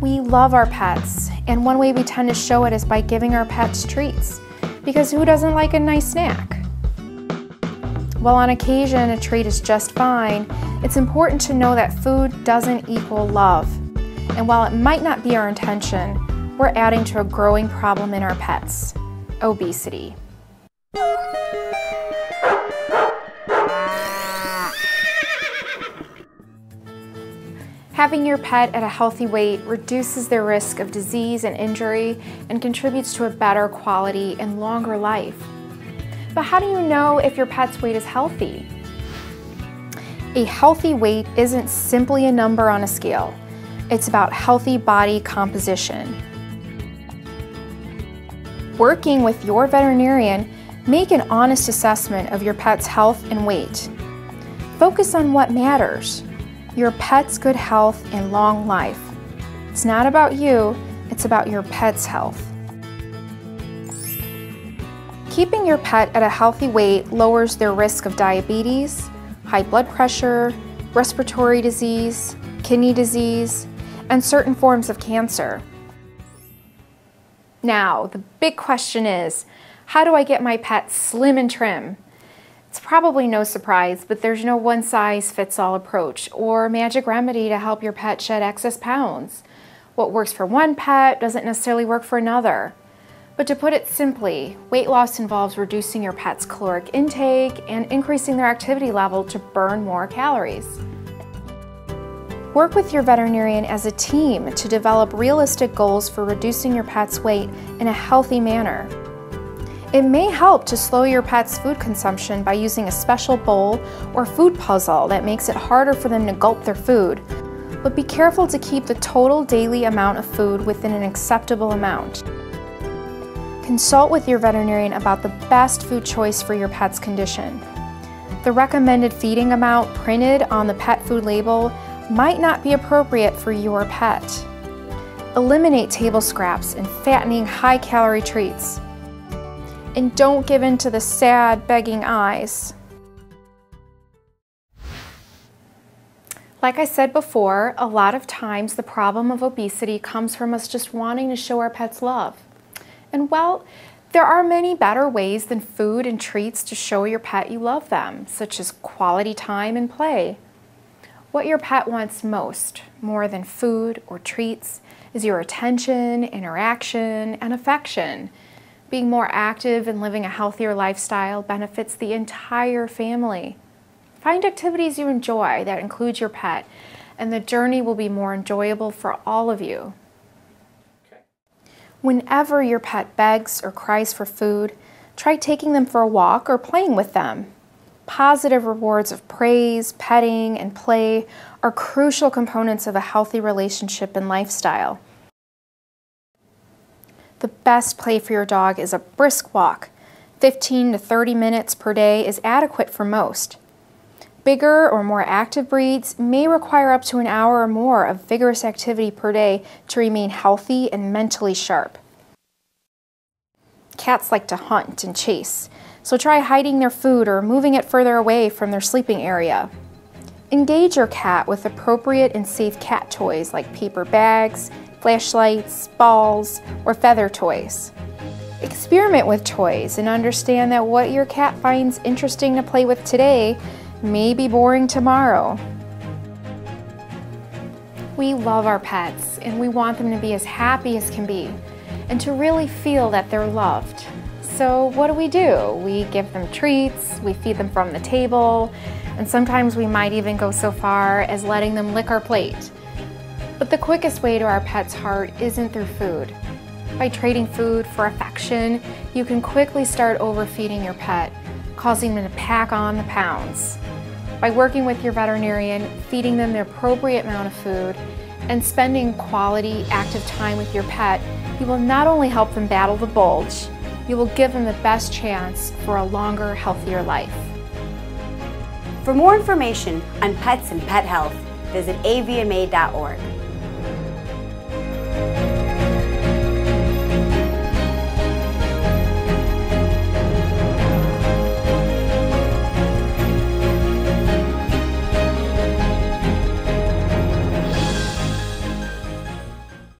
We love our pets, and one way we tend to show it is by giving our pets treats. Because who doesn't like a nice snack? While on occasion a treat is just fine, it's important to know that food doesn't equal love. And while it might not be our intention, we're adding to a growing problem in our pets obesity. Having your pet at a healthy weight reduces their risk of disease and injury and contributes to a better quality and longer life. But how do you know if your pet's weight is healthy? A healthy weight isn't simply a number on a scale. It's about healthy body composition. Working with your veterinarian, make an honest assessment of your pet's health and weight. Focus on what matters your pet's good health and long life. It's not about you, it's about your pet's health. Keeping your pet at a healthy weight lowers their risk of diabetes, high blood pressure, respiratory disease, kidney disease, and certain forms of cancer. Now, the big question is, how do I get my pet slim and trim? It's probably no surprise, but there's no one size fits all approach or magic remedy to help your pet shed excess pounds. What works for one pet doesn't necessarily work for another. But to put it simply, weight loss involves reducing your pet's caloric intake and increasing their activity level to burn more calories. Work with your veterinarian as a team to develop realistic goals for reducing your pet's weight in a healthy manner. It may help to slow your pet's food consumption by using a special bowl or food puzzle that makes it harder for them to gulp their food. But be careful to keep the total daily amount of food within an acceptable amount. Consult with your veterinarian about the best food choice for your pet's condition. The recommended feeding amount printed on the pet food label might not be appropriate for your pet. Eliminate table scraps and fattening high calorie treats and don't give in to the sad, begging eyes. Like I said before, a lot of times the problem of obesity comes from us just wanting to show our pets love. And well, there are many better ways than food and treats to show your pet you love them, such as quality time and play. What your pet wants most, more than food or treats, is your attention, interaction, and affection. Being more active and living a healthier lifestyle benefits the entire family. Find activities you enjoy that include your pet, and the journey will be more enjoyable for all of you. Whenever your pet begs or cries for food, try taking them for a walk or playing with them. Positive rewards of praise, petting, and play are crucial components of a healthy relationship and lifestyle. The best play for your dog is a brisk walk. 15 to 30 minutes per day is adequate for most. Bigger or more active breeds may require up to an hour or more of vigorous activity per day to remain healthy and mentally sharp. Cats like to hunt and chase, so try hiding their food or moving it further away from their sleeping area. Engage your cat with appropriate and safe cat toys like paper bags, flashlights, balls, or feather toys. Experiment with toys and understand that what your cat finds interesting to play with today may be boring tomorrow. We love our pets and we want them to be as happy as can be and to really feel that they're loved. So what do we do? We give them treats, we feed them from the table, and sometimes we might even go so far as letting them lick our plate. But the quickest way to our pet's heart isn't through food. By trading food for affection, you can quickly start overfeeding your pet, causing them to pack on the pounds. By working with your veterinarian, feeding them the appropriate amount of food, and spending quality, active time with your pet, you will not only help them battle the bulge, you will give them the best chance for a longer, healthier life. For more information on pets and pet health, visit avma.org.